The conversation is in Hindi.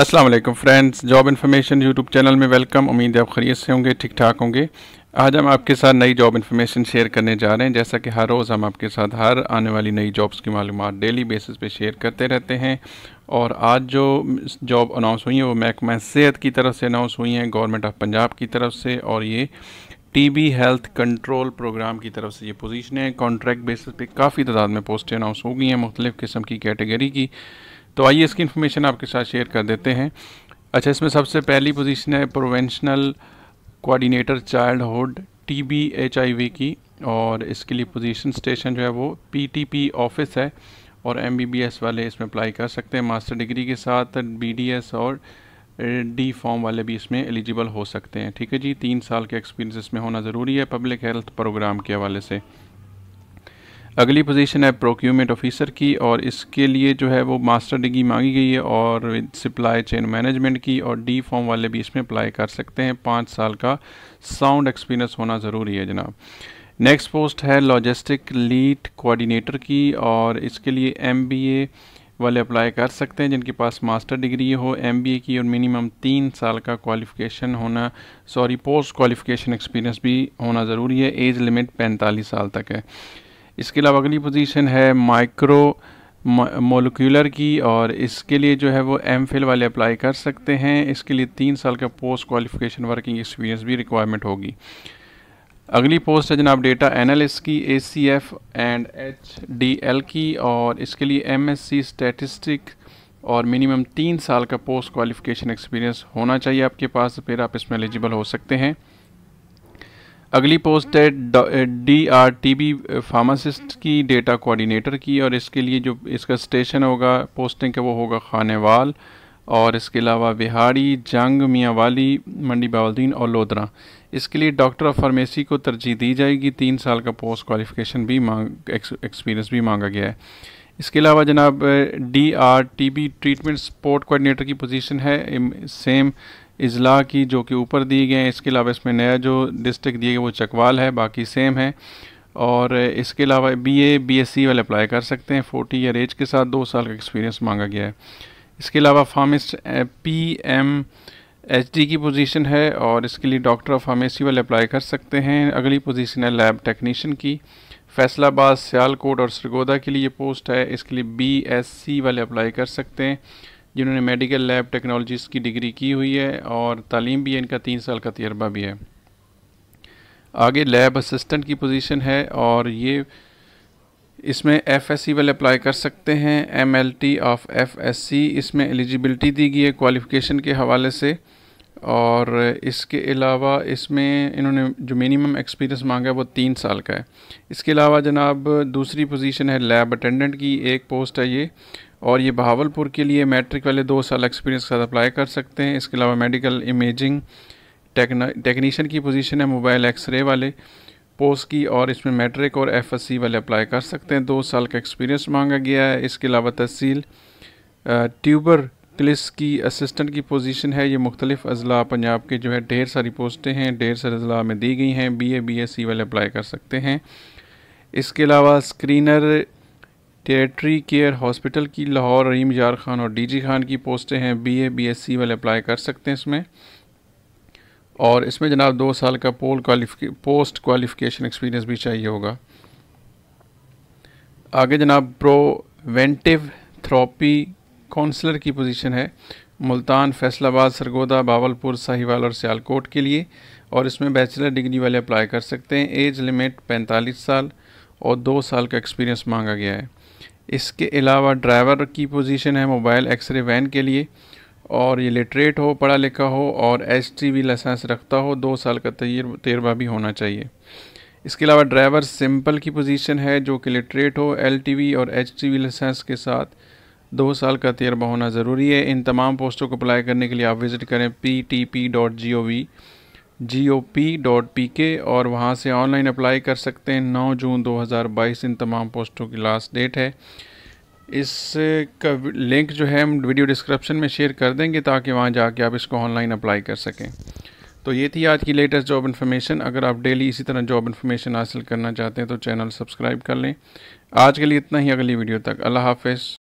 अस्सलाम वालेकुम friends, job information YouTube channel में वेलकम। उम्मीद है आप खरीत से होंगे ठीक ठाक होंगे। आज हम आपके साथ नई जॉब इन्फॉर्मेशन शेयर करने जा रहे हैं। जैसा कि हर रोज़ हम आपके साथ हर आने वाली नई जॉब्स की मालूम डेली बेसिस पे शेयर करते रहते हैं। और आज जो जॉब अनाउंस हुई है, वो महकमा सेहत की तरफ़ से अनाउंस हुई हैं, गवर्नमेंट ऑफ़ पंजाब की तरफ़ से, और ये टीबी हेल्थ कंट्रोल प्रोग्राम की तरफ़ से ये पोजीशन है। कॉन्ट्रैक्ट बेसिस पे काफ़ी तादाद में पोस्टें अनाउंस हो गई हैं, मुख्तलिफ़ किस्म की कैटेगरी की। तो आइए इसकी इन्फॉर्मेशन आपके साथ शेयर कर देते हैं। अच्छा इसमें सबसे पहली पोजीशन है provincial coordinator childhood T B H I V की, और इसके लिए पोजीशन स्टेशन जो है वो पी टी पी ऑफ़िस है, और एम बी बी एस वाले इसमें अप्लाई कर सकते हैं। मास्टर डिग्री के साथ बी डी एस और डी फॉर्म वाले भी इसमें एलिजिबल हो सकते हैं। ठीक है जी, तीन साल के एक्सपीरियंस इसमें होना ज़रूरी है पब्लिक हेल्थ प्रोग्राम के हवाले से। अगली पोजीशन है प्रोक्यूमेंट ऑफिसर की और इसके लिए जो है वो मास्टर डिग्री मांगी गई है और सप्लाई चेन मैनेजमेंट की और डी फॉर्म वाले भी इसमें अप्लाई कर सकते हैं। पाँच साल का साउंड एक्सपीरियंस होना ज़रूरी है जनाब। नेक्स्ट पोस्ट है लॉजिस्टिक लीड कोऑर्डिनेटर की और इसके लिए एमबीए वाले अप्लाई कर सकते हैं। जिनके पास मास्टर डिग्री हो एमबीए की और मिनिमम तीन साल का क्वालिफ़िकेशन होना सॉरी पोस्ट क्वालिफ़िकेशन एक्सपीरियंस भी होना ज़रूरी है। एज लिमिट पैंतालीस साल तक है। इसके अलावा अगली पोजीशन है माइक्रो मोलिकुलर की और इसके लिए जो है वो एम फिल वाले अप्लाई कर सकते हैं। इसके लिए तीन साल का पोस्ट क्वालिफिकेशन वर्किंग एक्सपीरियंस भी रिक्वायरमेंट होगी। अगली पोस्ट है जनाब डेटा एनालिस्ट की A C F and H D L की और इसके लिए एम एस सी स्टेटिस्टिक और मिनिमम तीन साल का पोस्ट क्वालिफिकेशन एक्सपीरियंस होना चाहिए आपके पास। फिर आप इसमें एलिजिबल हो सकते हैं। अगली पोस्ट है, D R T B pharmacist की डेटा कोऑर्डिनेटर की, और इसके लिए जो इसका स्टेशन होगा पोस्टिंग का वो होगा खानेवाल, और इसके अलावा बिहारी, जंग, मियाँवाली, मंडी बावलदीन और लोधरा। इसके लिए डॉक्टर ऑफ़ फार्मेसी को तरजीह दी जाएगी, तीन साल का पोस्ट क्वालिफिकेशन भी मांग एक्सपीरियंस भी मांगा गया है। इसके अलावा जनाब D R T B treatment support coordinator की पोजीशन है सेम अज़ला की जो कि ऊपर दिए गए हैं, इसके अलावा इसमें नया जो डिस्ट्रिक्ट दिए गए, वो चकवाल है, बाकी सेम है। और इसके अलावा B A B S C वाले अप्लाई कर सकते हैं। फोर्टी ईयर एज के साथ दो साल का एक्सपीरियंस मांगा गया है। इसके अलावा pharmacist P M H D की पोजीशन है और इसके लिए डॉक्टर ऑफ़ फार्मेसी वाले अप्लाई कर सकते हैं। अगली पोजीशन है लैब टेक्नीशियन की। फैसलाबाद, सियालकोट और सरगोदा के लिए पोस्ट है। इसके लिए बी एस सी वाले अप्लाई कर सकते हैं। जिन्होंने मेडिकल लैब टेक्नोलॉजीज़ की डिग्री की हुई है और तालीम भी है, इनका तीन साल का तजर्बा भी है। आगे लैब असिस्टेंट की पोजीशन है और ये इसमें एफ़ एस सी वाले अप्लाई कर सकते हैं। M L T of F S C इसमें एलिजिबिलिटी दी गई है क्वालिफ़िकेशन के हवाले से और इसके अलावा इसमें इन्होंने जो मिनिमम एक्सपीरियंस मांगा है, वो तीन साल का है। इसके अलावा जनाब, दूसरी पोजीशन है लैब अटेंडेंट की, एक पोस्ट है ये। और ये बहावलपुर के लिए मैट्रिक वाले दो साल एक्सपीरियंस के साथ अप्लाई कर सकते हैं। इसके अलावा मेडिकल इमेजिंग टेक्नीशियन की पोजीशन है मोबाइल एक्सरे वाले। पोस्ट की और इसमें मैट्रिक और एफएससी वाले अप्लाई कर सकते हैं। दो साल का एक्सपीरियंस मांगा गया है। इसके अलावा तहसील ट्यूबर क्लिस की असिस्टेंट की पोजीशन है। ये मुख्तलिफ़ अजला पंजाब के जो है, ढेर सारी पोस्टें हैं। ढेर सारे अजला में दी गई हैं। B A B S C वाले अप्लाई कर सकते हैं। इसके अलावा स्क्रीनर टेरेटरी केयर हॉस्पिटल की लाहौर रहीम जार खान और डीजी खान की पोस्टें हैं बीए बीएससी वाले अप्लाई कर सकते हैं इसमें। और इसमें जनाब दो साल का पोल क्वालिफिके पोस्ट क्वालिफिकेशन एक्सपीरियंस भी चाहिए होगा। आगे जनाब, प्रोवेंटिव थ्रोपी काउंसलर की पोजीशन है, मुल्तान फैसलाबाद, सरगोदा, बावलपुर, साहिवाल और सियालकोट के लिए। और इसमें बैचलर डिग्री वाले अप्लाई कर सकते हैं एज लिमिट पैंतालीस साल और दो साल का एक्सपीरियंस मांगा गया है। इसके अलावा ड्राइवर की पोजीशन है मोबाइल एक्सरे वैन के लिए, और ये लिटरेट हो, पढ़ा लिखा हो, और एच टी लाइसेंस रखता हो, दो साल का तजर्बा भी होना चाहिए। इसके अलावा ड्राइवर सिंपल की पोजीशन है, जो कि लिटरेट हो एल टी वी और एच टी लाइसेंस के साथ दो साल का तजर्बा होना ज़रूरी है। इन तमाम पोस्टों को अप्लाई करने के लिए आप विज़िट करें P T P dot G O V. G O P dot P K और वहाँ से ऑनलाइन अप्लाई कर सकते हैं। नौ जून 2022 इन तमाम पोस्टों की लास्ट डेट है। इस का लिंक जो है हम वीडियो डिस्क्रिप्शन में शेयर कर देंगे ताकि वहाँ जाके आप इसको ऑनलाइन अप्लाई कर सकें। तो ये थी आज की लेटेस्ट जॉब इन्फॉर्मेशन। अगर आप डेली इसी तरह जॉब इन्फॉर्मेशन हासिल करना चाहते हैं तो चैनल सब्सक्राइब कर लें। आज के लिए इतना ही। अगली वीडियो तक। अल्लाह हाफिज़।